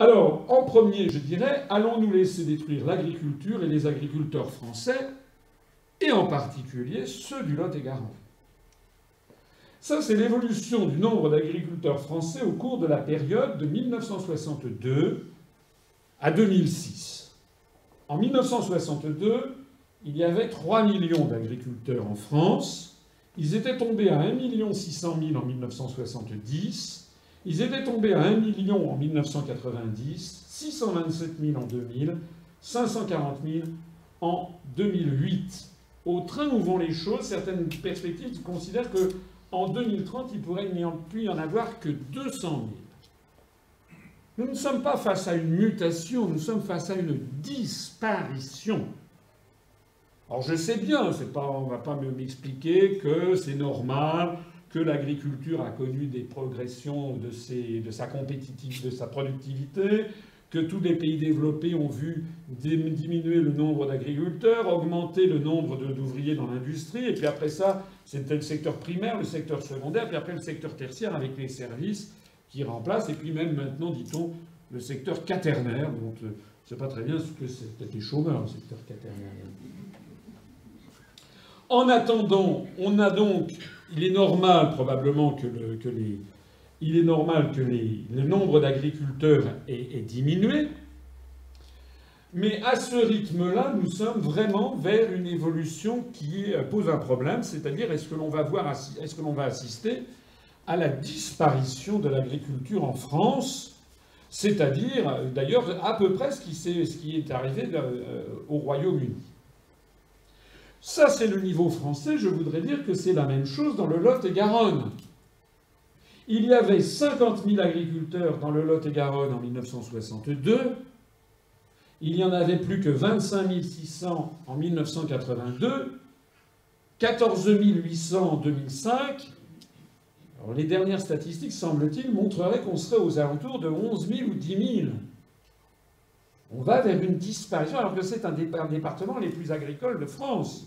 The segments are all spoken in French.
Alors, en premier, je dirais, allons-nous laisser détruire l'agriculture et les agriculteurs français, et en particulier ceux du Lot-et-Garonne? Ça, c'est l'évolution du nombre d'agriculteurs français au cours de la période de 1962 à 2006. En 1962, il y avait 3 millions d'agriculteurs en France. Ils étaient tombés à 1 600 000 en 1970. Ils étaient tombés à 1 million en 1990, 627 000 en 2000, 540 000 en 2008. Au train où vont les choses, certaines perspectives considèrent que en 2030, il pourrait n'y plus y en avoir que 200 000. Nous ne sommes pas face à une mutation, nous sommes face à une disparition. Alors je sais bien, pas, on ne va pas m'expliquer que c'est normal, que l'agriculture a connu des progressions de, sa compétitivité, de sa productivité, que tous les pays développés ont vu diminuer le nombre d'agriculteurs, augmenter le nombre d'ouvriers dans l'industrie, et puis après ça, c'était le secteur primaire, le secteur secondaire, puis après le secteur tertiaire avec les services qui remplacent, et puis même maintenant, dit-on, le secteur quaternaire, dont je ne sais pas très bien ce que c'est, peut-être les chômeurs, le secteur quaternaire. En attendant, on a donc il est normal probablement que, les, il est normal que le nombre d'agriculteurs ait, diminué. Mais à ce rythme-là, nous sommes vraiment vers une évolution qui pose un problème, c'est-à-dire est-ce que l'on va voir, est-ce que l'on va assister à la disparition de l'agriculture en France, c'est-à-dire d'ailleurs à peu près ce qui, ce qui est arrivé euh, au Royaume-Uni. Ça, c'est le niveau français. Je voudrais dire que c'est la même chose dans le Lot-et-Garonne. Il y avait 50 000 agriculteurs dans le Lot-et-Garonne en 1962. Il y en avait plus que 25 600 en 1982. 14 800 en 2005. Alors, les dernières statistiques, semble-t-il, montreraient qu'on serait aux alentours de 11 000 ou 10 000. On va vers une disparition alors que c'est un des départements les plus agricoles de France.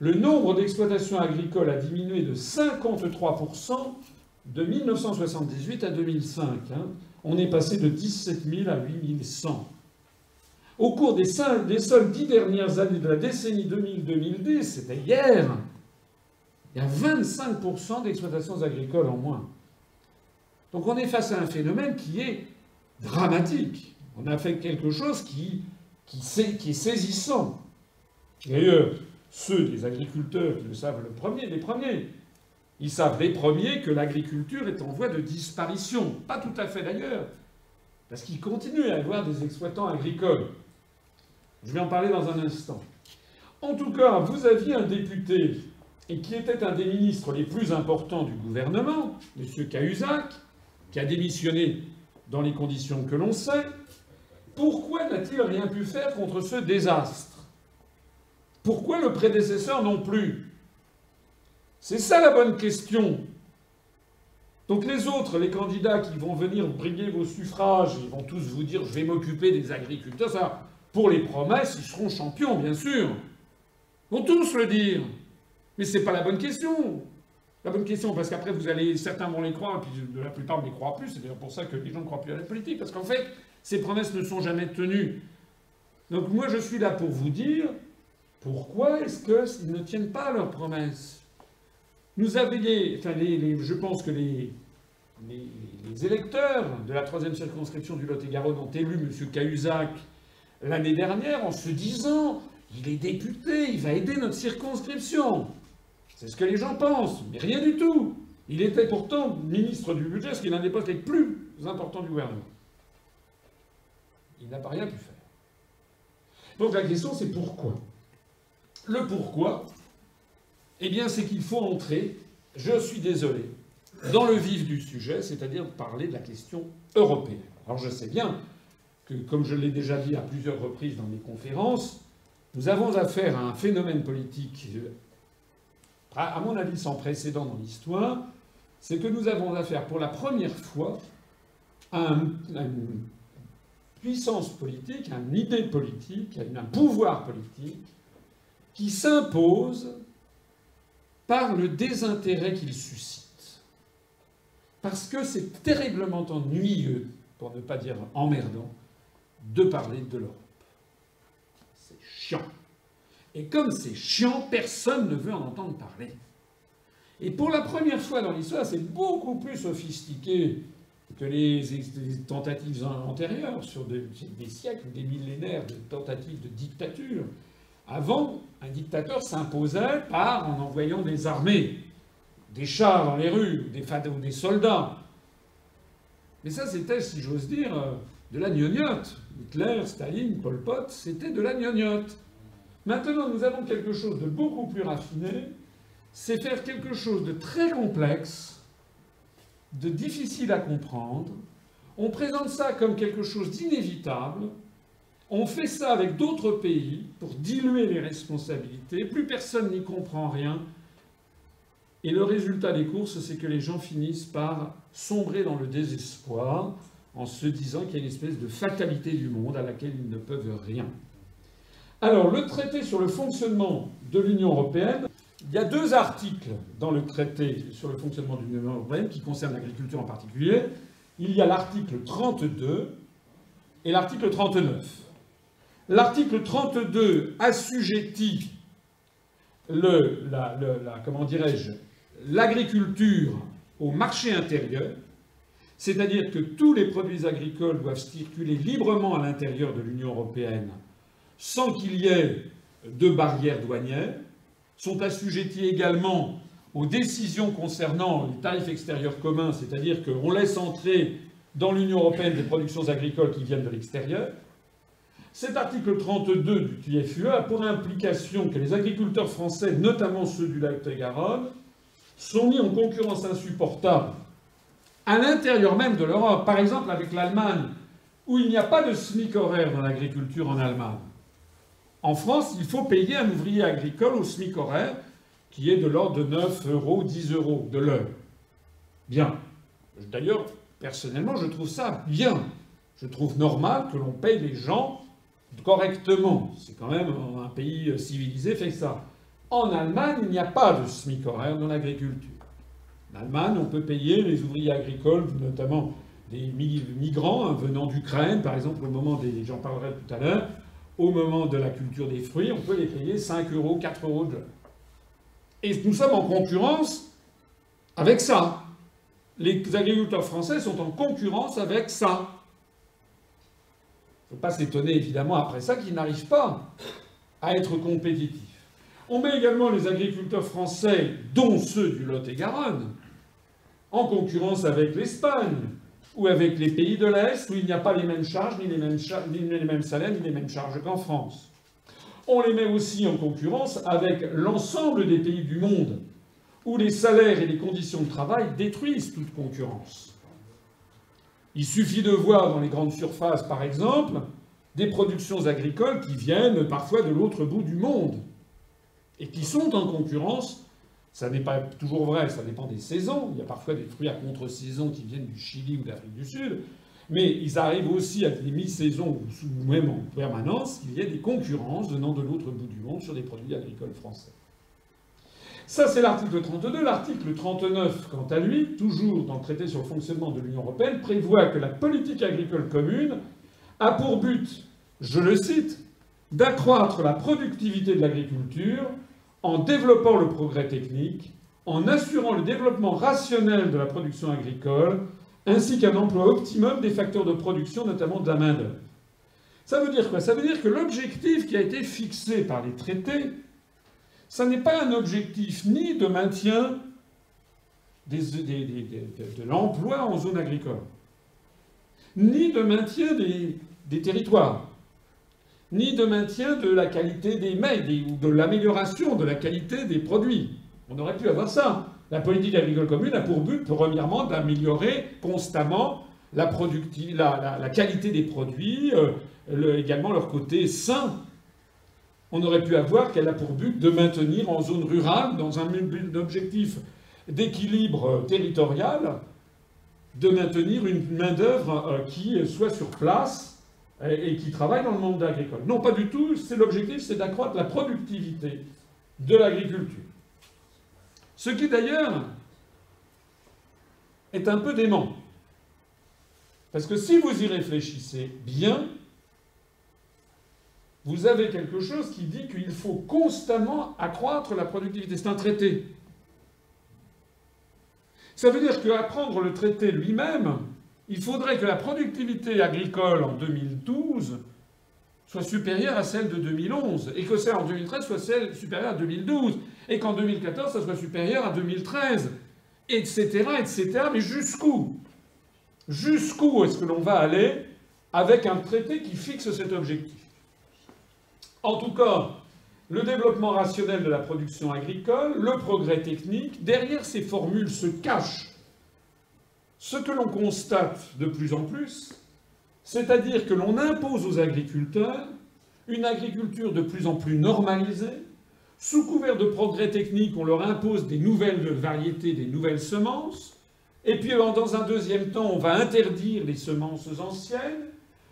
Le nombre d'exploitations agricoles a diminué de 53% de 1978 à 2005. Hein. On est passé de 17 000 à 8 100. Au cours des, des seules dix dernières années de la décennie 2000-2010, c'était hier, il y a 25% d'exploitations agricoles en moins. Donc on est face à un phénomène qui est dramatique. On a fait quelque chose qui, est saisissant. D'ailleurs, ceux des agriculteurs qui le savent le premier, les premiers, ils savent les premiers que l'agriculture est en voie de disparition. Pas tout à fait d'ailleurs, parce qu'il continue à avoir des exploitants agricoles. Je vais en parler dans un instant. En tout cas, vous aviez un député, et qui était un des ministres les plus importants du gouvernement, M. Cahuzac, qui a démissionné dans les conditions que l'on sait, pourquoi n'a-t-il rien pu faire contre ce désastre? Pourquoi le prédécesseur non plus? C'est ça la bonne question. Donc les autres, les candidats qui vont venir briguer vos suffrages, ils vont tous vous dire je vais m'occuper des agriculteurs. Ça, pour les promesses, ils seront champions, bien sûr. Ils vont tous le dire. Mais ce n'est pas la bonne question. La bonne question, parce qu'après, vous allez, certains vont les croire, puis de la plupart ne les croient plus. C'est d'ailleurs pour ça que les gens ne croient plus à la politique. Parce qu'en fait, ces promesses ne sont jamais tenues. Donc moi, je suis là pour vous dire pourquoi est-ce qu'ils ne tiennent pas leurs promesses. Nous avions, enfin, je pense que les, électeurs de la troisième circonscription du Lot-et-Garonne ont élu M. Cahuzac l'année dernière en se disant il est député, il va aider notre circonscription. C'est ce que les gens pensent, mais rien du tout. Il était pourtant ministre du budget, ce qui est l'un des postes les plus importants du gouvernement. Il n'a pas rien pu faire. Donc la question, c'est pourquoi? Le pourquoi, eh bien, c'est qu'il faut entrer, je suis désolé, dans le vif du sujet, c'est-à-dire parler de la question européenne. Alors je sais bien que, comme je l'ai déjà dit à plusieurs reprises dans mes conférences, nous avons affaire à un phénomène politique, à mon avis sans précédent dans l'histoire, c'est que nous avons affaire pour la première fois à, un, puissance politique, une idée politique, un pouvoir politique qui s'impose par le désintérêt qu'il suscite. Parce que c'est terriblement ennuyeux pour ne pas dire emmerdant, de parler de l'Europe. C'est chiant. Et comme c'est chiant, personne ne veut en entendre parler. Et pour la première fois dans l'histoire, c'est beaucoup plus sophistiqué que les, tentatives antérieures sur des, siècles, des millénaires de tentatives de dictature. Avant, un dictateur s'imposait par en envoyant des armées, des chars dans les rues, des, ou des soldats. Mais ça, c'était, si j'ose dire, euh, de la gnognotte. Hitler, Staline, Pol Pot, c'était de la gnognotte. Maintenant, nous avons quelque chose de beaucoup plus raffiné, c'est faire quelque chose de très complexe, de difficile à comprendre. On présente ça comme quelque chose d'inévitable. On fait ça avec d'autres pays pour diluer les responsabilités. Plus personne n'y comprend rien. Et le résultat des courses, c'est que les gens finissent par sombrer dans le désespoir en se disant qu'il y a une espèce de fatalité du monde à laquelle ils ne peuvent rien. Alors, le traité sur le fonctionnement de l'Union européenne, il y a deux articles dans le traité sur le fonctionnement de l'Union européenne qui concernent l'agriculture en particulier. Il y a l'article 32 et l'article 39. L'article 32 assujettit la, comment dirais-je, l'agriculture au marché intérieur, c'est-à-dire que tous les produits agricoles doivent circuler librement à l'intérieur de l'Union européenne sans qu'il y ait de barrières douanières, sont assujettis également aux décisions concernant les tarifs extérieurs communs, c'est-à-dire qu'on laisse entrer dans l'Union européenne des productions agricoles qui viennent de l'extérieur. Cet article 32 du TFUE a pour implication que les agriculteurs français, notamment ceux du lac de Garonne, sont mis en concurrence insupportable à l'intérieur même de l'Europe, par exemple avec l'Allemagne, où il n'y a pas de SMIC horaire dans l'agriculture en Allemagne. En France, il faut payer un ouvrier agricole au SMIC horaire, qui est de l'ordre de 9 euros, 10 euros de l'heure. Bien. D'ailleurs, personnellement, je trouve ça bien. Je trouve normal que l'on paye les gens correctement. C'est quand même un pays civilisé fait ça. En Allemagne, il n'y a pas de SMIC horaire dans l'agriculture. En Allemagne, on peut payer les ouvriers agricoles, notamment des migrants hein, venant d'Ukraine, par exemple, au moment des. J'en parlerai tout à l'heure au moment de la culture des fruits, on peut les payer 5 euros, 4 euros de l'heure. Et nous sommes en concurrence avec ça. Les agriculteurs français sont en concurrence avec ça. Il ne faut pas s'étonner évidemment après ça qu'ils n'arrivent pas à être compétitifs. On met également les agriculteurs français, dont ceux du Lot-et-Garonne, en concurrence avec l'Espagne, ou avec les pays de l'Est où il n'y a pas les mêmes charges, ni les mêmes, salaires, ni les mêmes charges qu'en France. On les met aussi en concurrence avec l'ensemble des pays du monde où les salaires et les conditions de travail détruisent toute concurrence. Il suffit de voir dans les grandes surfaces, par exemple, des productions agricoles qui viennent parfois de l'autre bout du monde et qui sont en concurrence ça n'est pas toujours vrai, ça dépend des saisons. Il y a parfois des fruits à contre-saison qui viennent du Chili ou d'Afrique du Sud. Mais ils arrivent aussi à des mi-saisons ou même en permanence qu'il y ait des concurrences venant de l'autre bout du monde sur des produits agricoles français. Ça, c'est l'article 32. L'article 39, quant à lui, toujours dans le traité sur le fonctionnement de l'Union européenne, prévoit que la politique agricole commune a pour but, je le cite, d'accroître la productivité de l'agriculture en développant le progrès technique, en assurant le développement rationnel de la production agricole, ainsi qu'un emploi optimum des facteurs de production, notamment de la main-d'œuvre. Ça veut dire quoi? Ça veut dire que l'objectif qui a été fixé par les traités, ça n'est pas un objectif ni de maintien de, l'emploi en zone agricole, ni de maintien des territoires ni de maintien de la qualité des mets ou de l'amélioration de la qualité des produits. On aurait pu avoir ça. La politique agricole commune a pour but, premièrement, d'améliorer constamment la, qualité des produits, euh, également leur côté sain. On aurait pu avoir qu'elle a pour but de maintenir en zone rurale, dans un objectif d'équilibre territorial, de maintenir une main-d'œuvre euh, qui soit sur place et qui travaillent dans le monde agricole. Non, pas du tout. C'est l'objectif, c'est d'accroître la productivité de l'agriculture. Ce qui d'ailleurs est un peu dément. Parce que si vous y réfléchissez bien, vous avez quelque chose qui dit qu'il faut constamment accroître la productivité. C'est un traité. Ça veut dire qu'apprendre le traité lui-même, il faudrait que la productivité agricole en 2012 soit supérieure à celle de 2011, et que celle en 2013 soit celle supérieure à 2012, et qu'en 2014, ça soit supérieur à 2013, etc., etc. Mais jusqu'où? Jusqu'où est-ce que l'on va aller avec un traité qui fixe cet objectif? En tout cas, le développement rationnel de la production agricole, le progrès technique, derrière ces formules se cache ce que l'on constate de plus en plus, c'est-à-dire que l'on impose aux agriculteurs une agriculture de plus en plus normalisée. Sous couvert de progrès techniques, on leur impose des nouvelles variétés, des nouvelles semences. Et puis, dans un deuxième temps, on va interdire les semences anciennes.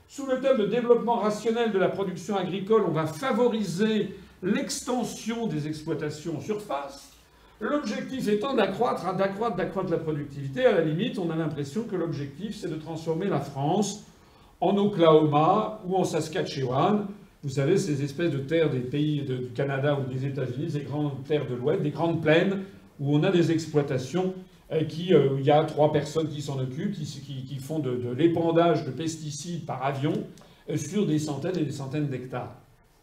Sous le thème de développement rationnel de la production agricole, on va favoriser l'extension des exploitations en surface. L'objectif étant d'accroître, d'accroître, d'accroître la productivité. À la limite, on a l'impression que l'objectif, c'est de transformer la France en Oklahoma ou en Saskatchewan. Vous savez, ces espèces de terres des pays du Canada ou des États-Unis, ces grandes terres de l'Ouest, des grandes plaines où on a des exploitations euh, qui, euh, il y a trois personnes qui s'en occupent, qui, font de, de l'épandage de pesticides par avion euh, sur des centaines et des centaines d'hectares.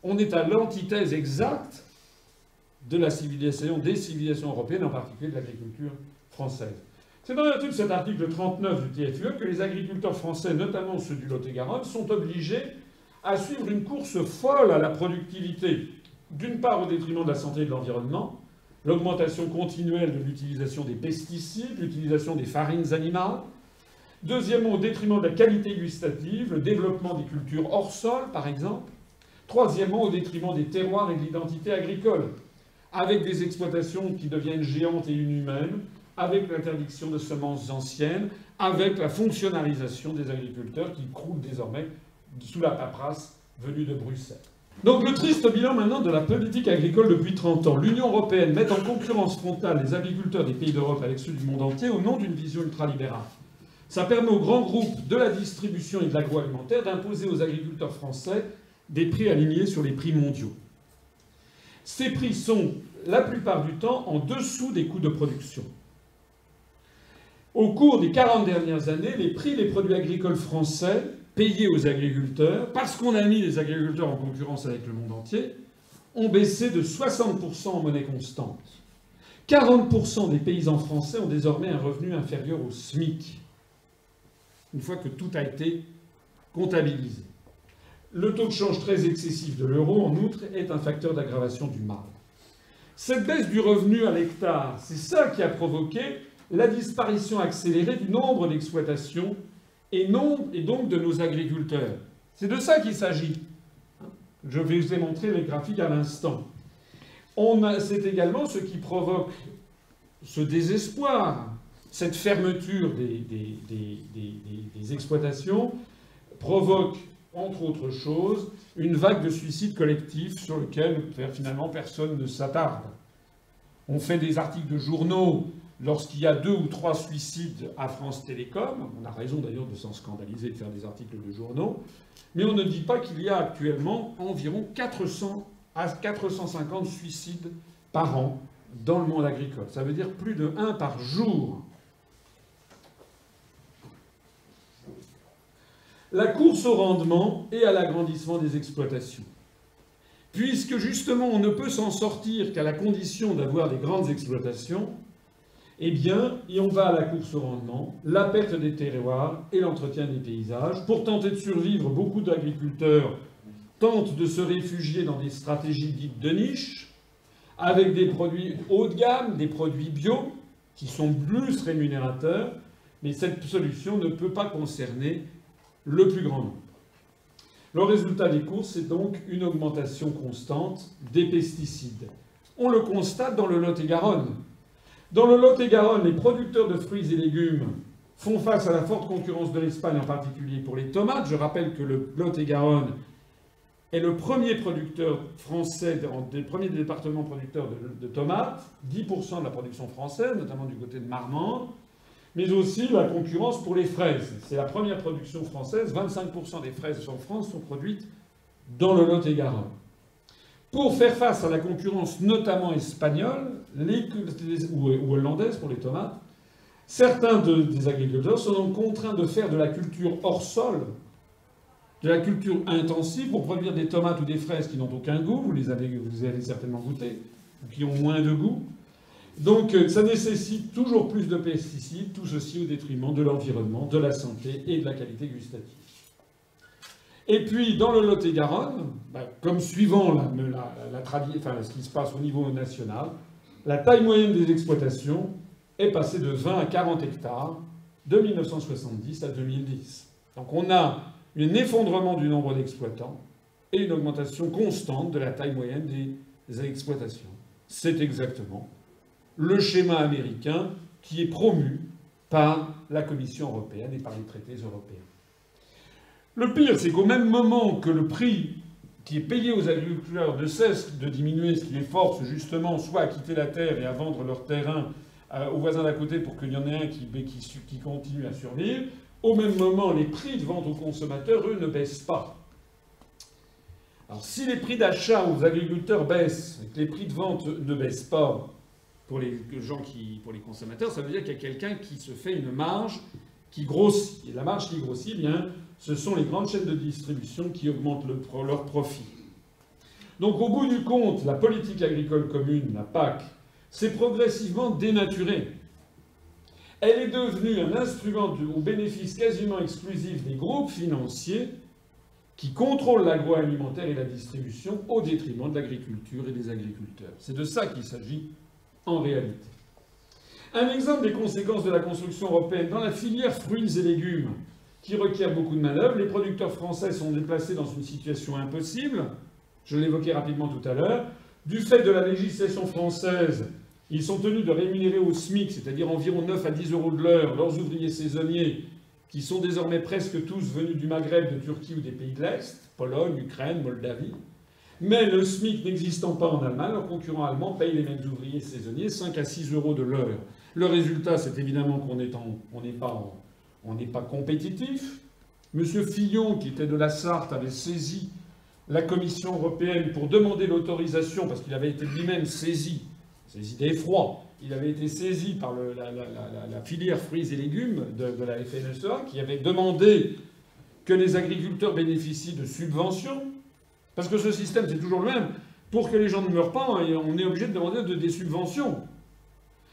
On est à l'antithèse exacte de la civilisation, des civilisations européennes, en particulier de l'agriculture française. C'est dans de cet article 39 du TFUE que les agriculteurs français, notamment ceux du Lot-et-Garonne, sont obligés à suivre une course folle à la productivité, d'une part au détriment de la santé et de l'environnement, l'augmentation continuelle de l'utilisation des pesticides, l'utilisation des farines animales, deuxièmement au détriment de la qualité gustative, le développement des cultures hors sol par exemple, troisièmement au détriment des terroirs et de l'identité agricole, avec des exploitations qui deviennent géantes et inhumaines, avec l'interdiction de semences anciennes, avec la fonctionnalisation des agriculteurs qui croulent désormais sous la paperasse venue de Bruxelles. Donc le triste bilan maintenant de la politique agricole depuis 30 ans. L'Union européenne met en concurrence frontale les agriculteurs des pays d'Europe avec ceux du monde entier au nom d'une vision ultralibérale. Ça permet aux grands groupes de la distribution et de l'agroalimentaire d'imposer aux agriculteurs français des prix alignés sur les prix mondiaux. Ces prix sont la plupart du temps en dessous des coûts de production. Au cours des 40 dernières années, les prix des produits agricoles français payés aux agriculteurs, parce qu'on a mis les agriculteurs en concurrence avec le monde entier, ont baissé de 60% en monnaie constante. 40% des paysans français ont désormais un revenu inférieur au SMIC, une fois que tout a été comptabilisé. Le taux de change très excessif de l'euro, en outre, est un facteur d'aggravation du mal. Cette baisse du revenu à l'hectare, c'est ça qui a provoqué la disparition accélérée du nombre d'exploitations et, donc de nos agriculteurs. C'est de ça qu'il s'agit. Je vais vous ai montré les graphiques à l'instant. C'est également ce qui provoque ce désespoir, cette fermeture des exploitations, provoque entre autres choses, une vague de suicides collectifs sur lequel finalement personne ne s'attarde. On fait des articles de journaux lorsqu'il y a deux ou trois suicides à France Télécom. On a raison d'ailleurs de s'en scandaliser de faire des articles de journaux. Mais on ne dit pas qu'il y a actuellement environ 400 à 450 suicides par an dans le monde agricole. Ça veut dire plus de 1 par jour. La course au rendement et à l'agrandissement des exploitations. Puisque justement on ne peut s'en sortir qu'à la condition d'avoir des grandes exploitations, eh bien, on va à la course au rendement, la perte des terroirs et l'entretien des paysages. Pour tenter de survivre, beaucoup d'agriculteurs tentent de se réfugier dans des stratégies dites de niche, avec des produits haut de gamme, des produits bio, qui sont plus rémunérateurs, mais cette solution ne peut pas concerner le plus grand nombre. Le résultat des courses, c'est donc une augmentation constante des pesticides. On le constate dans le Lot-et-Garonne. Dans le Lot-et-Garonne, les producteurs de fruits et légumes font face à la forte concurrence de l'Espagne, en particulier pour les tomates. Je rappelle que le Lot-et-Garonne est le premier producteur français, des premiers départements producteurs de, de tomates, 10% de la production française, notamment du côté de Marmande. Mais aussi la concurrence pour les fraises. C'est la première production française. 25% des fraises en France sont produites dans le Lot-et-Garonne. Pour faire face à la concurrence notamment espagnole ou hollandaise pour les tomates, certains des agriculteurs sont donc contraints de faire de la culture hors sol, de la culture intensive pour produire des tomates ou des fraises qui n'ont aucun goût, vous les avez, vous avez certainement goûté, ou qui ont moins de goût, donc euh, ça nécessite toujours plus de pesticides, tout ceci au détriment de l'environnement, de la santé et de la qualité gustative. Et puis dans le Lot-et-Garonne, bah, comme suivant la, enfin, ce qui se passe au niveau national, la taille moyenne des exploitations est passée de 20 à 40 hectares de 1970 à 2010. Donc on a un effondrement du nombre d'exploitants et une augmentation constante de la taille moyenne des exploitations. C'est exactement le schéma américain qui est promu par la Commission européenne et par les traités européens. Le pire, c'est qu'au même moment que le prix qui est payé aux agriculteurs ne cesse de diminuer, ce qui les force justement soit à quitter la terre et à vendre leur terrain euh, aux voisins d'à côté pour qu'il y en ait un qui, qui, qui continue à survivre, au même moment, les prix de vente aux consommateurs, eux, ne baissent pas. Alors si les prix d'achat aux agriculteurs baissent que les prix de vente ne baissent pas, pour les gens qui, pour les consommateurs, ça veut dire qu'il y a quelqu'un qui se fait une marge qui grossit. Et la marge qui grossit, eh bien, ce sont les grandes chaînes de distribution qui augmentent leur profit. Donc au bout du compte, la politique agricole commune, la PAC, s'est progressivement dénaturée. Elle est devenue un instrument au bénéfice quasiment exclusif des groupes financiers qui contrôlent l'agroalimentaire et la distribution au détriment de l'agriculture et des agriculteurs. C'est de ça qu'il s'agit en réalité. Un exemple des conséquences de la construction européenne dans la filière fruits et légumes, qui requiert beaucoup de manœuvres, les producteurs français sont déplacés dans une situation impossible, je l'évoquais rapidement tout à l'heure, du fait de la législation française, ils sont tenus de rémunérer au SMIC, c'est-à-dire environ 9 à 10 euros de l'heure, leurs ouvriers saisonniers, qui sont désormais presque tous venus du Maghreb, de Turquie ou des pays de l'Est, Pologne, Ukraine, Moldavie. Mais le SMIC n'existant pas en Allemagne, leurs concurrents allemands payent les mêmes ouvriers saisonniers 5 à 6 euros de l'heure. Le résultat, c'est évidemment qu'on n'est pas, compétitif. Monsieur Fillon, qui était de la Sarthe, avait saisi la Commission européenne pour demander l'autorisation, parce qu'il avait été lui-même saisi, saisi d'effroi, il avait été saisi par la, filière fruits et légumes de, de la FNSEA, qui avait demandé que les agriculteurs bénéficient de subventions parce que ce système, c'est toujours le même. Pour que les gens ne meurent pas, on est obligé de demander des subventions.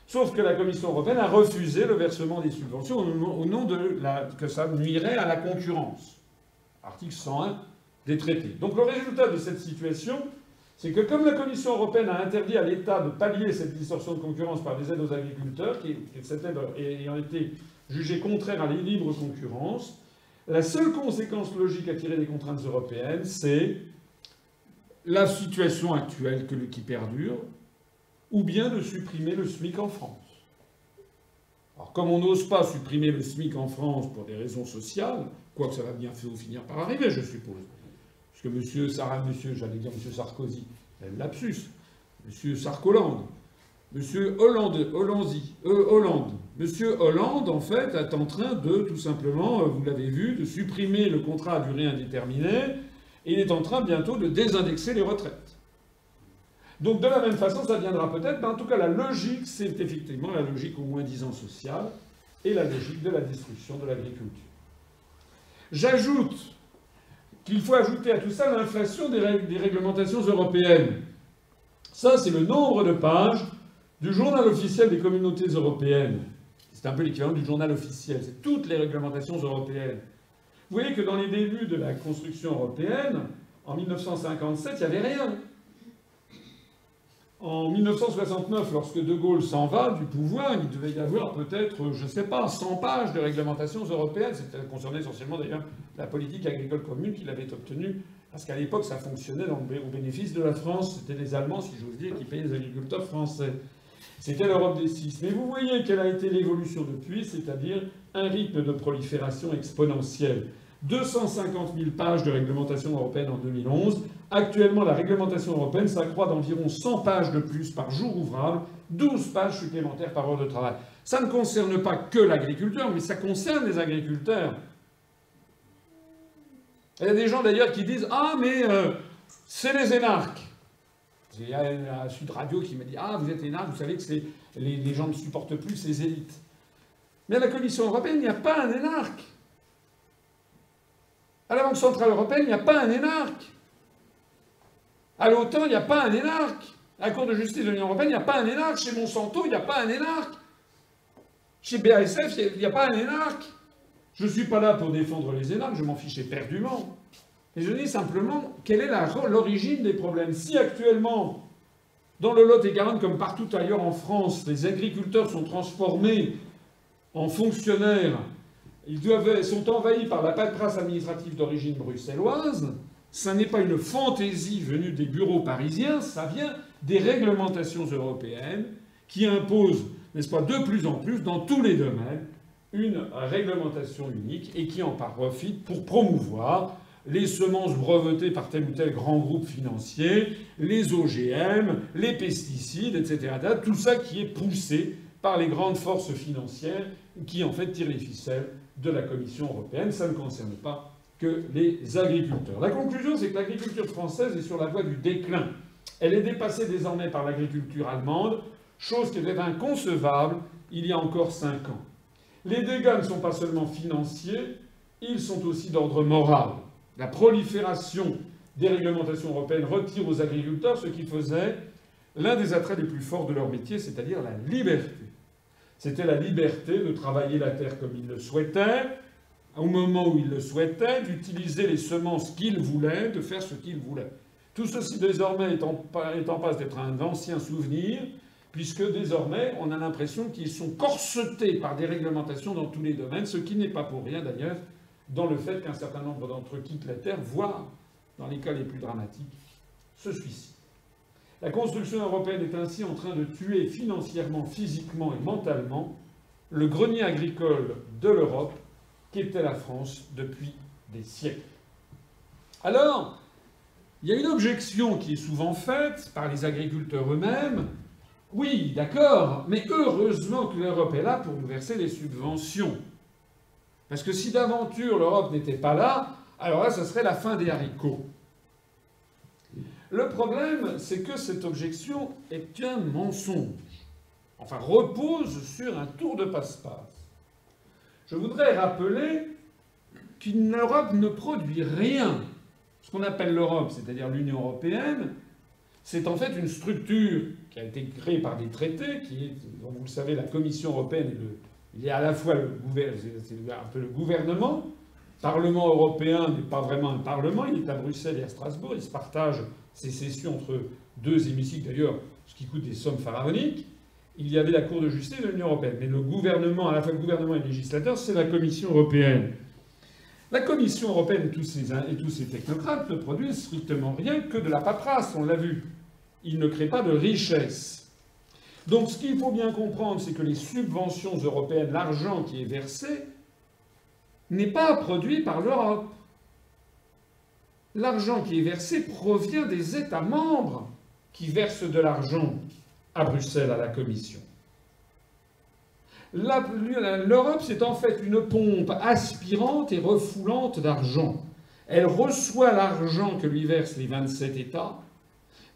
Sauf que la Commission européenne a refusé le versement des subventions au nom de la, que ça nuirait à la concurrence. Article 101 des traités. Donc le résultat de cette situation, c'est que comme la Commission européenne a interdit à l'État de pallier cette distorsion de concurrence par des aides aux agriculteurs, qui, cette aide ayant été jugée contraire à la libre concurrence, la seule conséquence logique à tirer des contraintes européennes, c'est la situation actuelle qui perdure, ou bien de supprimer le SMIC en France. Alors comme on n'ose pas supprimer le SMIC en France pour des raisons sociales, quoique ça va bien finir par arriver, je suppose, parce que monsieur, Sarah, monsieur j'allais dire monsieur Sarkozy, lapsus, monsieur Sarkoland, monsieur Hollande, Hollandy, euh, Hollande, monsieur Hollande, en fait, est en train de, tout simplement, euh, vous l'avez vu, de supprimer le contrat à durée indéterminée il est en train bientôt de désindexer les retraites. Donc de la même façon, ça viendra peut-être, mais en tout cas la logique, c'est effectivement la logique au moins disant sociale et la logique de la destruction de l'agriculture. J'ajoute qu'il faut ajouter à tout ça l'inflation des, des, réglementations européennes. Ça, c'est le nombre de pages du journal officiel des communautés européennes. C'est un peu l'équivalent du journal officiel. C'est toutes les réglementations européennes. Vous voyez que dans les débuts de la construction européenne, en 1957, il n'y avait rien. En 1969, lorsque De Gaulle s'en va du pouvoir, il devait y avoir peut-être, je ne sais pas, 100 pages de réglementations européennes. Ça concernait essentiellement d'ailleurs la politique agricole commune qu'il avait obtenue, parce qu'à l'époque, ça fonctionnait au bénéfice de la France. C'était les Allemands, si j'ose dire, qui payaient les agriculteurs français. C'était l'Europe des six. Mais vous voyez quelle a été l'évolution depuis, c'est-à-dire un rythme de prolifération exponentielle. 250 000 pages de réglementation européenne en 2011. Actuellement, la réglementation européenne s'accroît d'environ 100 pages de plus par jour ouvrable 12 pages supplémentaires par heure de travail. Ça ne concerne pas que l'agriculteur, mais ça concerne les agriculteurs. Il y a des gens d'ailleurs qui disent Ah, mais euh, c'est les énarques. Il y a Sud Radio qui m'a dit Ah, vous êtes énarque, vous savez que les, les gens ne supportent plus les élites. Mais à la Commission européenne, il n'y a pas un énarque. À la Banque Centrale Européenne, il n'y a pas un énarque. À l'OTAN, il n'y a pas un énarque. À la Cour de justice de l'Union Européenne, il n'y a pas un énarque. Chez Monsanto, il n'y a pas un énarque. Chez BASF, il n'y a pas un énarque. Je ne suis pas là pour défendre les énarques, je m'en fiche éperdument. Et je dis simplement, quelle est l'origine des problèmes? Si actuellement, dans le Lot-et-Garonne, comme partout ailleurs en France, les agriculteurs sont transformés en fonctionnaires, ils sont envahis par la paperasse administrative d'origine bruxelloise, ça n'est pas une fantaisie venue des bureaux parisiens, ça vient des réglementations européennes qui imposent, n'est-ce pas, de plus en plus, dans tous les domaines, une réglementation unique et qui en profite pour promouvoir les semences brevetées par tel ou tel grand groupe financier, les OGM, les pesticides, etc. Tout ça qui est poussé par les grandes forces financières qui en fait tirent les ficelles de la Commission européenne. Ça ne concerne pas que les agriculteurs. La conclusion, c'est que l'agriculture française est sur la voie du déclin. Elle est dépassée désormais par l'agriculture allemande, chose qui était inconcevable il y a encore cinq ans. Les dégâts ne sont pas seulement financiers, ils sont aussi d'ordre moral. La prolifération des réglementations européennes retire aux agriculteurs ce qui faisait l'un des attraits les plus forts de leur métier, c'est-à-dire la liberté. C'était la liberté de travailler la terre comme ils le souhaitaient, au moment où ils le souhaitaient, d'utiliser les semences qu'ils voulaient, de faire ce qu'ils voulaient. Tout ceci désormais est en, passe d'être un ancien souvenir, puisque désormais on a l'impression qu'ils sont corsetés par des réglementations dans tous les domaines, ce qui n'est pas pour rien d'ailleurs dans le fait qu'un certain nombre d'entre eux quittent la Terre, voire, dans les cas les plus dramatiques, se suicident. La construction européenne est ainsi en train de tuer financièrement, physiquement et mentalement le grenier agricole de l'Europe qu'était la France depuis des siècles. Alors, il y a une objection qui est souvent faite par les agriculteurs eux-mêmes. Oui, d'accord, mais heureusement que l'Europe est là pour nous verser des subventions. Parce que si d'aventure l'Europe n'était pas là, alors là, ce serait la fin des haricots. Le problème, c'est que cette objection est un mensonge. Enfin, repose sur un tour de passe-passe. Je voudrais rappeler qu'une Europe ne produit rien. Ce qu'on appelle l'Europe, c'est-à-dire l'Union européenne, c'est en fait une structure qui a été créée par des traités, qui est, comme vous le savez, la Commission européenne le, il y a à la fois le, le gouvernement, Parlement européen n'est pas vraiment un parlement, il est à Bruxelles et à Strasbourg, il se partage ses sessions entre deux hémicycles d'ailleurs, ce qui coûte des sommes pharaoniques. Il y avait la Cour de justice de l'Union européenne. Mais le gouvernement, à la fois le gouvernement et le législateur, c'est la Commission européenne. La Commission européenne et tous, ces, et tous ces technocrates ne produisent strictement rien que de la paperasse, on l'a vu. Ils ne créent pas de richesse. Donc ce qu'il faut bien comprendre, c'est que les subventions européennes, l'argent qui est versé, n'est pas produit par l'Europe. L'argent qui est versé provient des États membres qui versent de l'argent à Bruxelles, à la Commission. L'Europe, c'est en fait une pompe aspirante et refoulante d'argent. Elle reçoit l'argent que lui versent les 27 États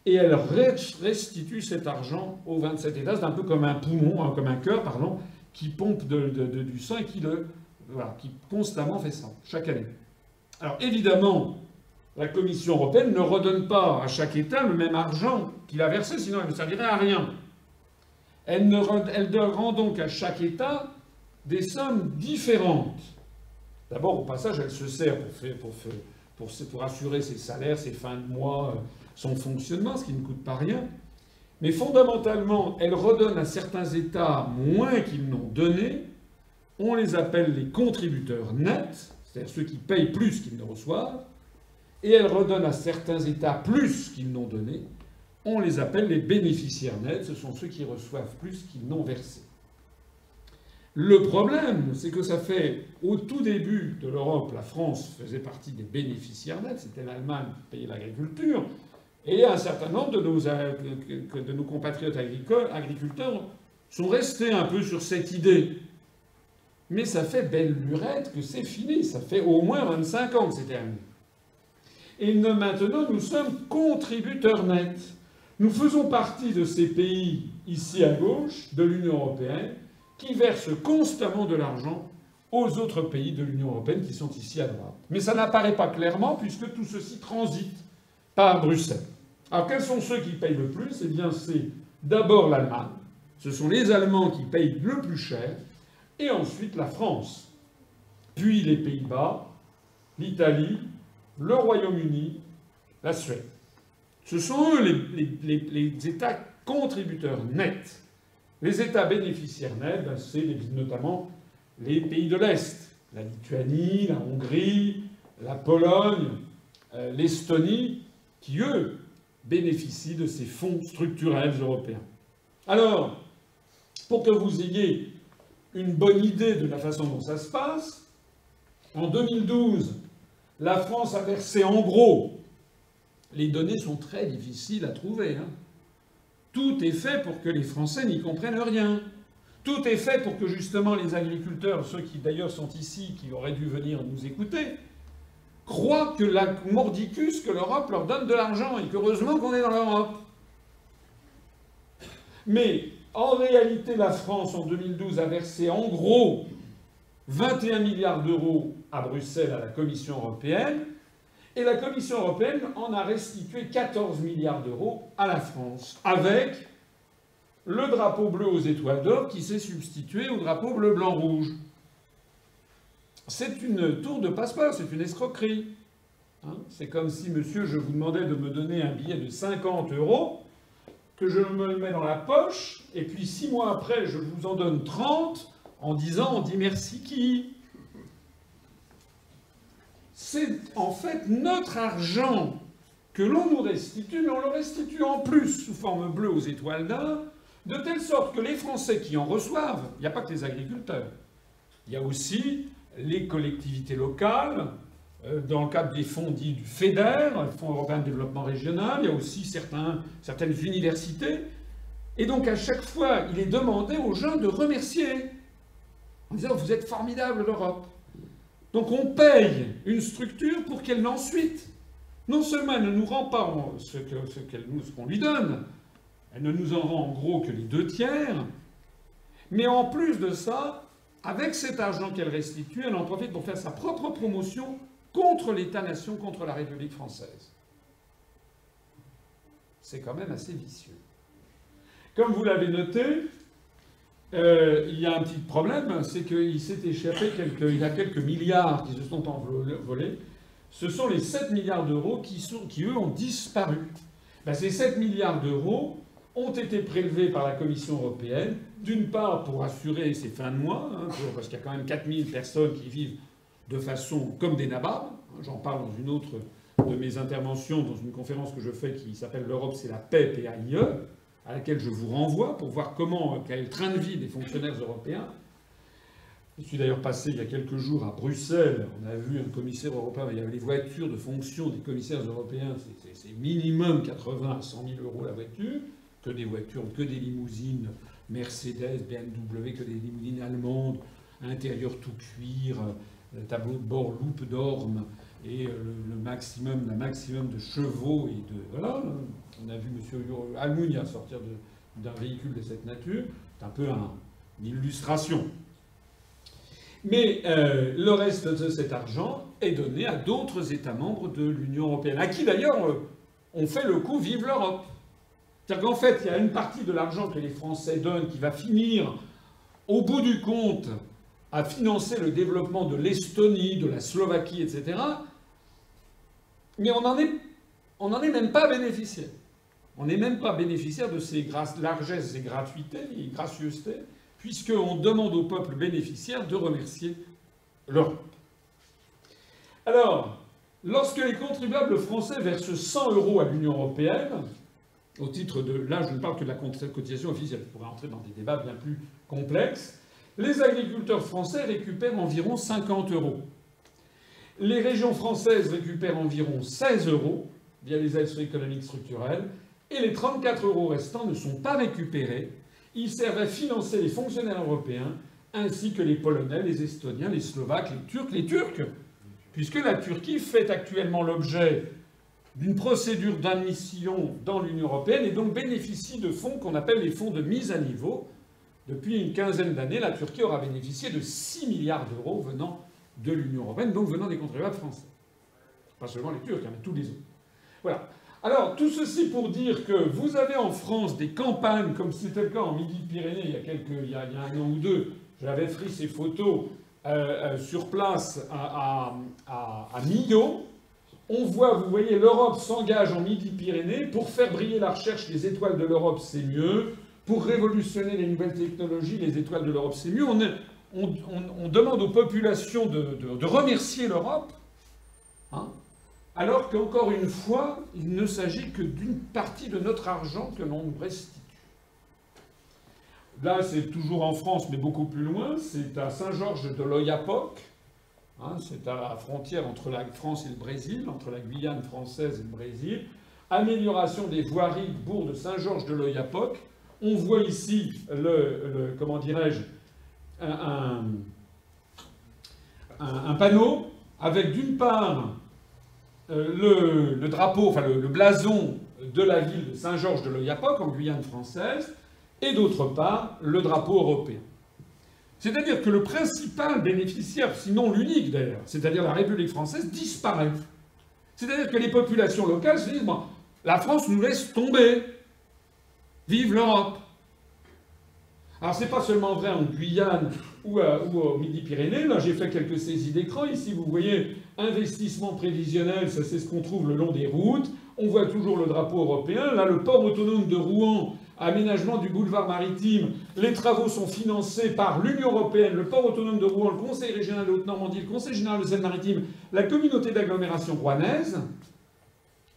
et elle restitue cet argent aux 27 États. C'est un peu comme un poumon, hein, comme un cœur, pardon, qui pompe du sang et qui, le, qui constamment fait ça, chaque année. Alors évidemment, la Commission européenne ne redonne pas à chaque État le même argent qu'il a versé, sinon elle ne servirait à rien. Elle, ne, rend donc à chaque État des sommes différentes. D'abord, au passage, elle se sert pour, pour, pour assurer ses salaires, ses fins de mois, euh, son fonctionnement, ce qui ne coûte pas rien. Mais fondamentalement, elle redonne à certains États moins qu'ils n'ont donné. On les appelle les contributeurs nets, c'est-à-dire ceux qui payent plus qu'ils ne reçoivent. Et elle redonne à certains États plus qu'ils n'ont donné. On les appelle les bénéficiaires nets, ce sont ceux qui reçoivent plus qu'ils n'ont versé. Le problème, c'est que ça fait, au tout début de l'Europe, la France faisait partie des bénéficiaires nets, c'était l'Allemagne qui payait l'agriculture, Et un certain nombre de nos, compatriotes agriculteurs sont restés un peu sur cette idée. Mais ça fait belle lurette que c'est fini. Ça fait au moins 25 ans que c'est terminé. Et maintenant, nous sommes contributeurs nets. Nous faisons partie de ces pays, ici à gauche, de l'Union européenne, qui versent constamment de l'argent aux autres pays de l'Union européenne qui sont ici à droite. Mais ça n'apparaît pas clairement puisque tout ceci transite par Bruxelles. Alors quels sont ceux qui payent le plus? Eh bien c'est d'abord l'Allemagne, ce sont les Allemands qui payent le plus cher, et ensuite la France, puis les Pays-Bas, l'Italie, le Royaume-Uni, la Suède. Ce sont eux les, États contributeurs nets. Les États bénéficiaires nets, ben, c'est notamment les pays de l'Est, la Lituanie, la Hongrie, la Pologne, euh, l'Estonie, qui, eux, bénéficient de ces fonds structurels européens. Alors, pour que vous ayez une bonne idée de la façon dont ça se passe, en 2012, la France a versé en gros, les données sont très difficiles à trouver, hein. tout est fait pour que les Français n'y comprennent rien. Tout est fait pour que justement les agriculteurs, ceux qui d'ailleurs sont ici, qui auraient dû venir nous écouter, croient que la mordicus, que l'Europe leur donne de l'argent et qu'heureusement qu'on est dans l'Europe. Mais en réalité, la France en 2012 a versé en gros 21 milliards d'euros à Bruxelles à la Commission européenne et la Commission européenne en a restitué 14 milliards d'euros à la France, avec le drapeau bleu aux étoiles d'or qui s'est substitué au drapeau bleu-blanc-rouge. C'est une tour de passeport, c'est une escroquerie. Hein, c'est comme si, monsieur, je vous demandais de me donner un billet de 50 euros, que je me le mets dans la poche, et puis six mois après, je vous en donne 30 en disant on dit merci qui? C'est en fait notre argent que l'on nous restitue, mais on le restitue en plus sous forme bleue aux étoiles d'or, de telle sorte que les Français qui en reçoivent, il n'y a pas que les agriculteurs, il y a aussi les collectivités locales, euh, dans le cadre des fonds dits du FEDER, Fonds européen de développement régional, il y a aussi certains, certaines universités. Et donc à chaque fois, il est demandé aux gens de remercier, en disant Vous êtes formidable l'Europe. Donc on paye une structure pour qu'elle ensuite, non seulement elle ne nous rend pas ce qu'on lui donne, elle ne nous en rend en gros que les deux tiers. Mais en plus de ça, avec cet argent qu'elle restitue, elle en profite pour faire sa propre promotion contre l'État-nation, contre la République française. C'est quand même assez vicieux. Comme vous l'avez noté, euh, il y a un petit problème, c'est qu'il s'est échappé quelques, il y a quelques milliards qui se sont envolés. Ce sont les 7 milliards d'euros qui, qui, eux, ont disparu. Ben, ces 7 milliards d'euros, ont été prélevés par la Commission européenne, d'une part pour assurer ces fins de mois, hein, parce qu'il y a quand même 4000 personnes qui vivent de façon comme des nababs. J'en parle dans une autre de mes interventions, dans une conférence que je fais qui s'appelle L'Europe, c'est la paix, PAIE, à laquelle je vous renvoie pour voir comment, quel est le train de vie des fonctionnaires européens. Je suis d'ailleurs passé il y a quelques jours à Bruxelles. On a vu un commissaire européen. Il y avait les voitures de fonction des commissaires européens. C'est minimum 80 à 100 000 euros la voiture que des voitures, que des limousines Mercedes, BMW, que des limousines allemandes, intérieur tout cuir, euh, tableau de bord loupe d'orme et euh, le, maximum, le maximum de chevaux et de voilà. On a vu M. Almunia sortir d'un véhicule de cette nature. C'est un peu une illustration. Mais euh, le reste de cet argent est donné à d'autres États membres de l'Union européenne, à qui d'ailleurs on fait le coup Vive l'Europe. C'est-à-dire qu'en fait, il y a une partie de l'argent que les Français donnent qui va finir, au bout du compte, à financer le développement de l'Estonie, de la Slovaquie, etc. Mais on n'en est, même pas bénéficiaire. On n'est même pas bénéficiaire de ces largesses et gratuités et gracieusetés, puisqu'on demande au peuple bénéficiaire de remercier l'Europe. Alors, lorsque les contribuables français versent 100 euros à l'Union européenne, au titre de... Là, je ne parle que de la cotisation officielle. Je pourrais entrer dans des débats bien plus complexes. Les agriculteurs français récupèrent environ 50 euros. Les régions françaises récupèrent environ 16 euros via les aides économiques structurelles, et les 34 euros restants ne sont pas récupérés. Ils servent à financer les fonctionnaires européens, ainsi que les Polonais, les Estoniens, les Slovaques, les Turcs, les Turcs, puisque la Turquie fait actuellement l'objet d'une procédure d'admission dans l'Union européenne et donc bénéficie de fonds qu'on appelle les fonds de mise à niveau. Depuis une quinzaine d'années, la Turquie aura bénéficié de 6 milliards d'euros venant de l'Union européenne, donc venant des contribuables français. Pas seulement les Turcs, hein, mais tous les autres. Voilà. Alors, tout ceci pour dire que vous avez en France des campagnes, comme c'était le cas en Midi-Pyrénées il y a quelques, il y a, un an ou deux. J'avais pris ces photos euh, euh, sur place à, à, Millau, on voit, vous voyez, l'Europe s'engage en Midi-Pyrénées pour faire briller la recherche. Les étoiles de l'Europe, c'est mieux. Pour révolutionner les nouvelles technologies, les étoiles de l'Europe, c'est mieux. On, demande aux populations de, remercier l'Europe, hein, alors qu'encore une fois, il ne s'agit que d'une partie de notre argent que l'on nous restitue. Là, c'est toujours en France, mais beaucoup plus loin. C'est à Saint-Georges de l'Oyapock, Hein, c'est à la frontière entre la France et le Brésil, entre la Guyane française et le Brésil. Amélioration des voiries bourg de Saint-Georges de l'Oyapock. On voit ici le, comment dirais-je, un, panneau avec d'une part euh, le, drapeau, enfin le, blason de la ville de Saint-Georges de l'Oyapock en Guyane française, et d'autre part le drapeau européen. C'est-à-dire que le principal bénéficiaire, sinon l'unique d'ailleurs, c'est-à-dire la République française, disparaît. C'est-à-dire que les populations locales se disent bon, la France nous laisse tomber. Vive l'Europe Alors c'est pas seulement vrai en Guyane ou, au Midi-Pyrénées. Là j'ai fait quelques saisies d'écran. Ici vous voyez investissement prévisionnel, ça c'est ce qu'on trouve le long des routes. On voit toujours le drapeau européen. Là le port autonome de Rouen aménagement du boulevard maritime. Les travaux sont financés par l'Union européenne, le port autonome de Rouen, le Conseil régional de Haute-Normandie, le Conseil général de Seine-Maritime, la communauté d'agglomération rouennaise.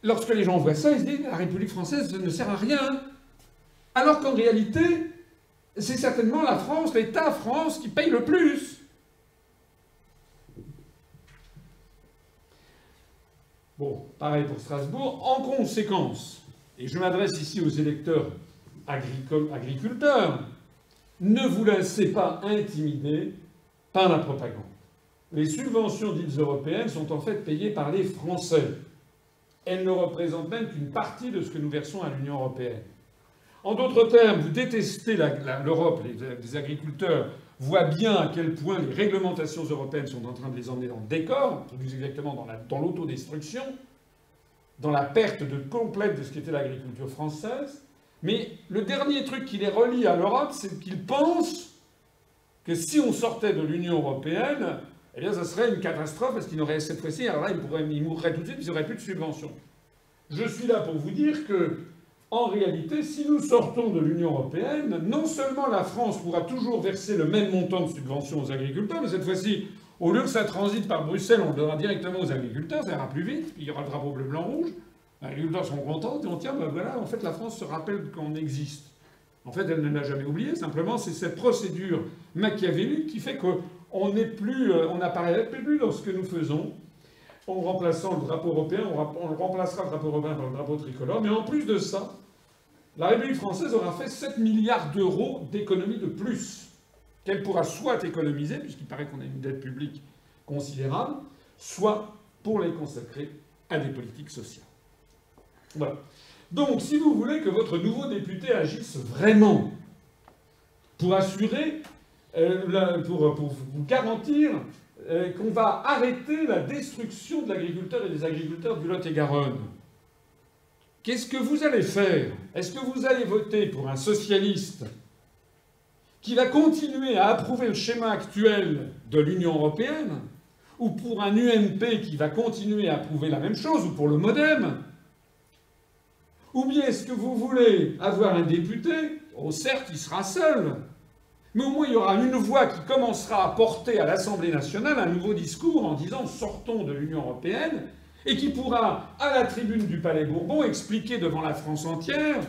Lorsque les gens voient ça, ils se disent la République française ne sert à rien. Alors qu'en réalité, c'est certainement la France, l'État France, qui paye le plus. Bon, pareil pour Strasbourg. En conséquence, et je m'adresse ici aux électeurs agriculteurs, ne vous laissez pas intimider par la propagande. Les subventions dites européennes sont en fait payées par les Français. Elles ne représentent même qu'une partie de ce que nous versons à l'Union européenne. En d'autres termes, vous détestez l'Europe, les, agriculteurs voient bien à quel point les réglementations européennes sont en train de les emmener dans le décor, plus exactement dans l'autodestruction, dans, la perte complète de ce qu'était l'agriculture française. Mais le dernier truc qui les relie à l'Europe, c'est qu'ils pensent que si on sortait de l'Union européenne, eh bien, ça serait une catastrophe parce qu'ils n'auraient cette fois-ci, alors là, ils, mourraient tout de suite, ils n'auraient plus de subventions. Je suis là pour vous dire que, en réalité, si nous sortons de l'Union européenne, non seulement la France pourra toujours verser le même montant de subventions aux agriculteurs, mais cette fois-ci, au lieu que ça transite par Bruxelles, on le donnera directement aux agriculteurs, ça ira plus vite, il y aura le drapeau bleu-blanc-rouge. Les agriculteurs sont contents, et on tient, ben voilà, en fait, la France se rappelle qu'on existe. En fait, elle ne l'a jamais oublié, simplement, c'est cette procédure machiavélique qui fait qu'on euh, on n'apparaît plus dans ce que nous faisons, en remplaçant le drapeau européen, on remplacera le drapeau européen par le drapeau tricolore, mais en plus de ça, la République française aura fait 7 milliards d'euros d'économies de plus, qu'elle pourra soit économiser, puisqu'il paraît qu'on a une dette publique considérable, soit pour les consacrer à des politiques sociales. Voilà. Donc, si vous voulez que votre nouveau député agisse vraiment pour assurer, euh, pour, vous garantir euh, qu'on va arrêter la destruction de l'agriculteur et des agriculteurs du Lot-et-Garonne, qu'est-ce que vous allez faire? Est-ce que vous allez voter pour un socialiste qui va continuer à approuver le schéma actuel de l'Union européenne, ou pour un UMP qui va continuer à approuver la même chose, ou pour le MoDem? Ou bien est-ce que vous voulez avoir un député? Oh, certes, il sera seul, mais au moins il y aura une voix qui commencera à porter à l'Assemblée nationale un nouveau discours en disant sortons de l'Union européenne et qui pourra, à la tribune du Palais Bourbon, expliquer devant la France entière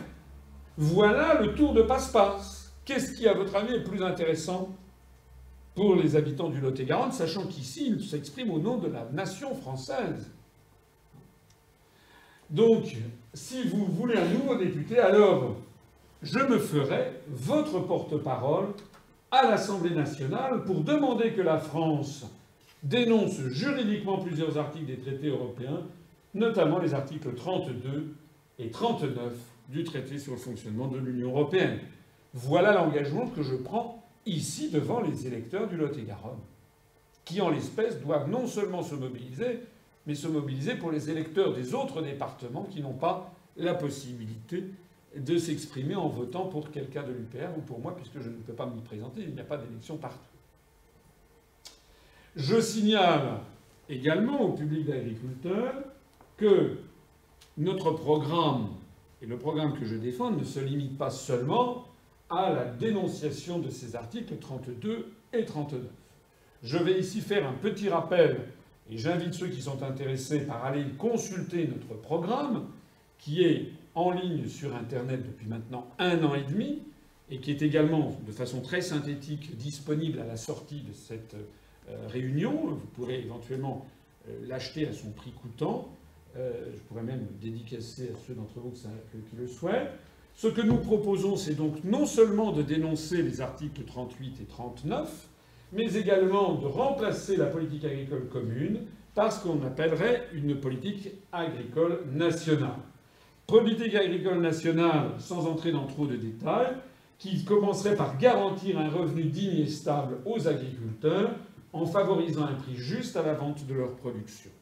voilà le tour de passe-passe. Qu'est-ce qui, à votre avis, est plus intéressant pour les habitants du Lot-et-Garonne, sachant qu'ici, il s'exprime au nom de la nation française? Donc, si vous voulez un nouveau député, alors je me ferai votre porte-parole à l'Assemblée nationale pour demander que la France dénonce juridiquement plusieurs articles des traités européens, notamment les articles 32 et 39 du traité sur le fonctionnement de l'Union européenne. Voilà l'engagement que je prends ici devant les électeurs du Lot-et-Garonne, qui en l'espèce doivent non seulement se mobiliser, mais se mobiliser pour les électeurs des autres départements qui n'ont pas la possibilité de s'exprimer en votant pour quelqu'un de l'UPR ou pour moi, puisque je ne peux pas m'y présenter, il n'y a pas d'élection partout. Je signale également au public d'agriculteurs que notre programme et le programme que je défends ne se limite pas seulement à la dénonciation de ces articles 32 et 39. Je vais ici faire un petit rappel et j'invite ceux qui sont intéressés par aller consulter notre programme qui est en ligne sur Internet depuis maintenant un an et demi et qui est également de façon très synthétique disponible à la sortie de cette euh, réunion. Vous pourrez éventuellement euh, l'acheter à son prix coûtant. Euh, je pourrais même dédicacer à ceux d'entre vous qui le souhaitent. Ce que nous proposons, c'est donc non seulement de dénoncer les articles 38 et 39, mais également de remplacer la politique agricole commune par ce qu'on appellerait une politique agricole nationale. Politique agricole nationale, sans entrer dans trop de détails, qui commencerait par garantir un revenu digne et stable aux agriculteurs en favorisant un prix juste à la vente de leur production.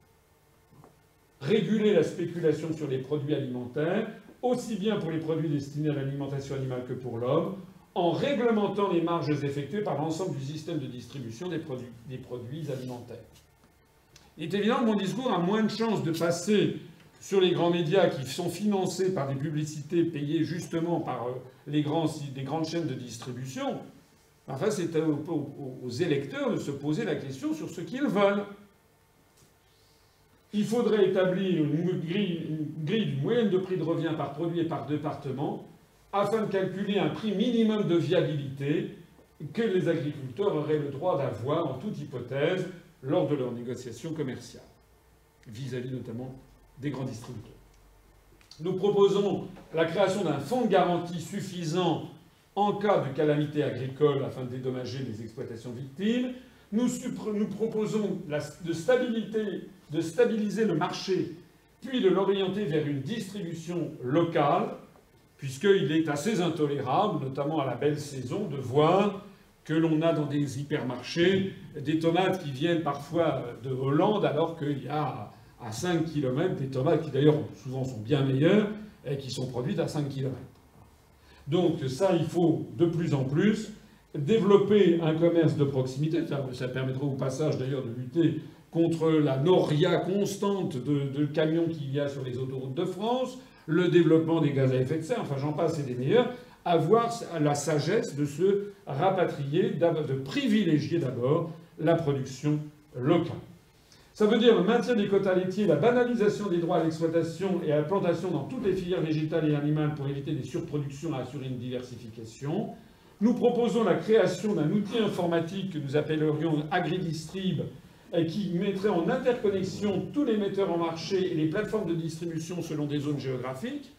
Réguler la spéculation sur les produits alimentaires, aussi bien pour les produits destinés à l'alimentation animale que pour l'homme, en réglementant les marges effectuées par l'ensemble du système de distribution des produits, des produits alimentaires. Il est évident que mon discours a moins de chances de passer sur les grands médias qui sont financés par des publicités payées justement par euh, les, grandes chaînes de distribution. Enfin, c'est aux électeurs de se poser la question sur ce qu'ils veulent. Il faudrait établir une grille, une moyenne de prix de revient par produit et par département afin de calculer un prix minimum de viabilité que les agriculteurs auraient le droit d'avoir en toute hypothèse lors de leurs négociations commerciales, vis-à-vis notamment des grands distributeurs. Nous proposons la création d'un fonds de garantie suffisant en cas de calamité agricole afin de dédommager les exploitations victimes. Nous, proposons de stabiliser le marché, puis de l'orienter vers une distribution locale puisqu'il est assez intolérable, notamment à la belle saison, de voir que l'on a dans des hypermarchés des tomates qui viennent parfois de Hollande, alors qu'il y a à 5 km des tomates qui d'ailleurs souvent sont bien meilleures et qui sont produites à 5 km. Donc ça, il faut de plus en plus développer un commerce de proximité. Ça, permettra au passage d'ailleurs de lutter contre la noria constante de, de camions qu'il y a sur les autoroutes de France, le développement des gaz à effet de serre, enfin j'en passe et des meilleurs, avoir la sagesse de se rapatrier, de privilégier d'abord la production locale. Ça veut dire le maintien des quotas laitiers, la banalisation des droits à l'exploitation et à la plantation dans toutes les filières végétales et animales pour éviter des surproductions et assurer une diversification. Nous proposons la création d'un outil informatique que nous appellerions AgriDistrib qui mettrait en interconnexion tous les metteurs en marché et les plateformes de distribution selon des zones géographiques,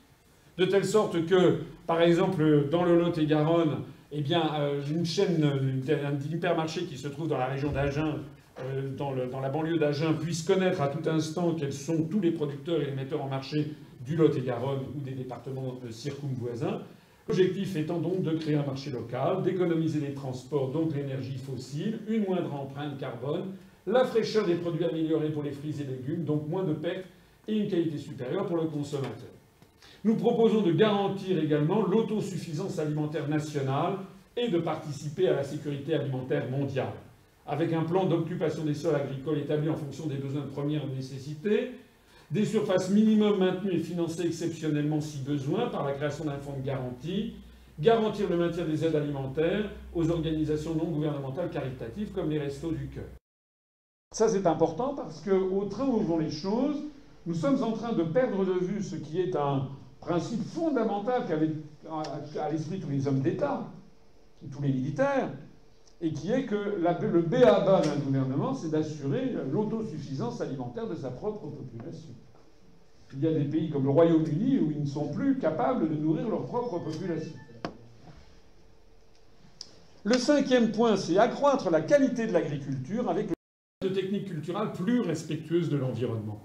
de telle sorte que, par exemple, dans le Lot-et-Garonne, eh bien, euh, une chaîne, un hypermarché qui se trouve dans la région d'Agen, euh, dans, la banlieue d'Agen, puisse connaître à tout instant quels sont tous les producteurs et les metteurs en marché du Lot-et-Garonne ou des départements euh, circumvoisins. L'objectif étant donc de créer un marché local, d'économiser les transports, donc l'énergie fossile, une moindre empreinte carbone, la fraîcheur des produits améliorés pour les fruits et légumes, donc moins de perte et une qualité supérieure pour le consommateur. Nous proposons de garantir également l'autosuffisance alimentaire nationale et de participer à la sécurité alimentaire mondiale, avec un plan d'occupation des sols agricoles établi en fonction des besoins de première nécessité, des surfaces minimum maintenues et financées exceptionnellement si besoin par la création d'un fonds de garantie, garantir le maintien des aides alimentaires aux organisations non gouvernementales caritatives comme les Restos du Cœur. Ça, c'est important parce qu'au train où vont les choses, nous sommes en train de perdre de vue ce qui est un principe fondamental qu'avaient à l'esprit tous les hommes d'État, tous les militaires, et qui est que le B.A.B.A. d'un gouvernement, c'est d'assurer l'autosuffisance alimentaire de sa propre population. Il y a des pays comme le Royaume-Uni où ils ne sont plus capables de nourrir leur propre population. Le cinquième point, c'est accroître la qualité de l'agriculture avec de techniques culturelles plus respectueuses de l'environnement.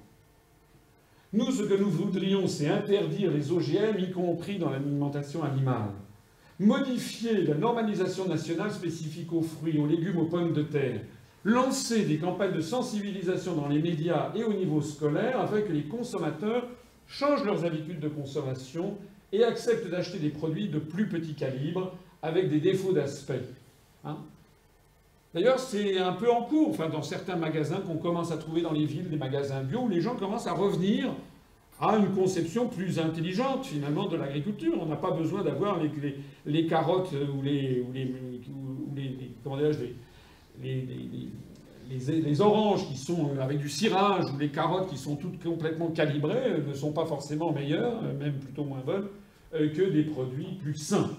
Nous, ce que nous voudrions, c'est interdire les OGM, y compris dans l'alimentation animale. Modifier la normalisation nationale spécifique aux fruits, aux légumes, aux pommes de terre. Lancer des campagnes de sensibilisation dans les médias et au niveau scolaire afin que les consommateurs changent leurs habitudes de consommation et acceptent d'acheter des produits de plus petit calibre avec des défauts d'aspect. Hein D'ailleurs, c'est un peu en cours, enfin, dans certains magasins qu'on commence à trouver dans les villes, des magasins bio, où les gens commencent à revenir à une conception plus intelligente, finalement, de l'agriculture. On n'a pas besoin d'avoir les, les, carottes ou les, ou les, ou les, les, les, oranges qui sont avec du cirage ou les carottes qui sont toutes complètement calibrées ne sont pas forcément meilleures, même plutôt moins bonnes, euh, que des produits plus sains.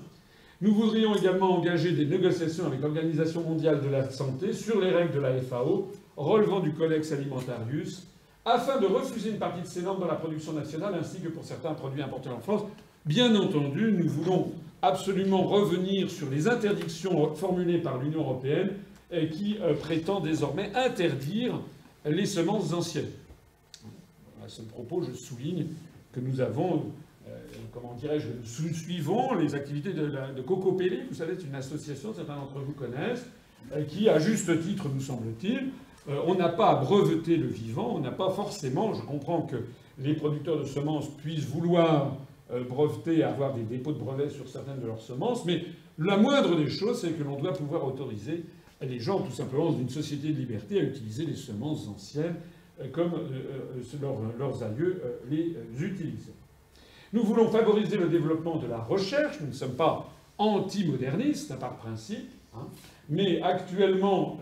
Nous voudrions également engager des négociations avec l'Organisation mondiale de la santé sur les règles de la FAO relevant du Codex Alimentarius, afin de refuser une partie de ces normes dans la production nationale ainsi que pour certains produits importés en France. Bien entendu, nous voulons absolument revenir sur les interdictions formulées par l'Union européenne qui euh, prétend désormais interdire les semences anciennes. À ce propos, je souligne que nous avons euh, comment dirais-je, nous suivons les activités de, de Cocopelli, vous savez, c'est une association, certains d'entre vous connaissent, euh, qui, à juste titre, nous semble-t-il, on n'a pas à breveter le vivant, on n'a pas forcément, je comprends que les producteurs de semences puissent vouloir breveter, avoir des dépôts de brevets sur certaines de leurs semences, mais la moindre des choses, c'est que l'on doit pouvoir autoriser les gens, tout simplement, dans une société de liberté, à utiliser les semences anciennes comme leurs aïeux les utilisaient. Nous voulons favoriser le développement de la recherche. Nous ne sommes pas anti-modernistes par principe. Hein. Mais actuellement,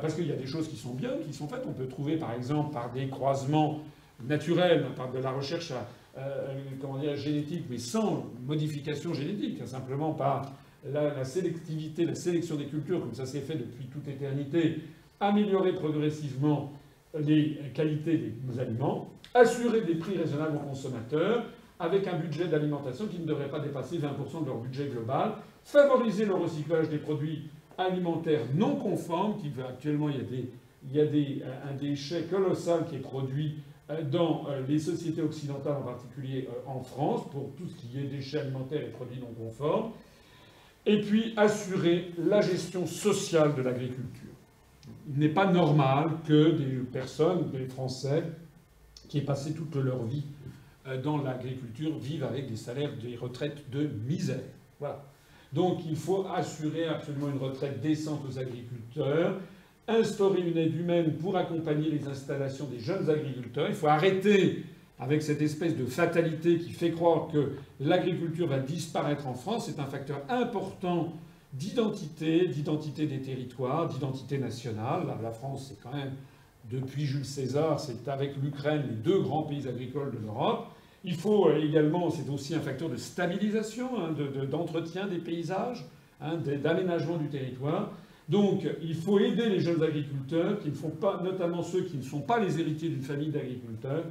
parce qu'il y a des choses qui sont bien, qui sont faites, on peut trouver par exemple par des croisements naturels, par de la recherche euh, comment dire, génétique, mais sans modification génétique, hein, simplement par la, sélectivité, la sélection des cultures, comme ça s'est fait depuis toute éternité, améliorer progressivement les qualités des aliments, assurer des prix raisonnables aux consommateurs, avec un budget d'alimentation qui ne devrait pas dépasser 20% de leur budget global, favoriser le recyclage des produits alimentaires non conformes, qui actuellement il y a, un déchet colossal qui est produit euh, dans euh, les sociétés occidentales, en particulier euh, en France, pour tout ce qui est déchets alimentaires et produits non conformes, et puis assurer la gestion sociale de l'agriculture. Il n'est pas normal que des personnes, des Français, qui aient passé toute leur vie dans l'agriculture vivent avec des salaires, des retraites de misère. Voilà. Donc il faut assurer absolument une retraite décente aux agriculteurs, instaurer une aide humaine pour accompagner les installations des jeunes agriculteurs. Il faut arrêter avec cette espèce de fatalité qui fait croire que l'agriculture va disparaître en France. C'est un facteur important d'identité, d'identité des territoires, d'identité nationale. La France, c'est quand même, depuis Jules César, c'est avec l'Ukraine les deux grands pays agricoles de l'Europe. Il faut euh, également, c'est aussi un facteur de stabilisation, hein, d'entretien des paysages, hein, d'aménagement du territoire. Donc il faut aider les jeunes agriculteurs, qui ne font pas, notamment ceux qui ne sont pas les héritiers d'une famille d'agriculteurs,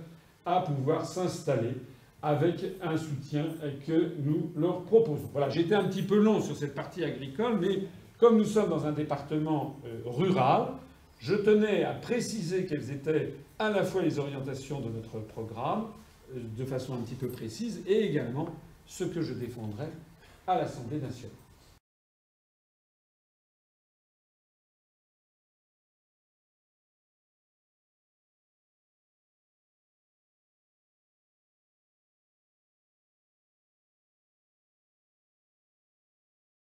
à pouvoir s'installer avec un soutien que nous leur proposons. Voilà, j'étais un petit peu long sur cette partie agricole, mais comme nous sommes dans un département euh, rural, je tenais à préciser quelles étaient à la fois les orientations de notre programme, de façon un petit peu précise, et également ce que je défendrai à l'Assemblée nationale.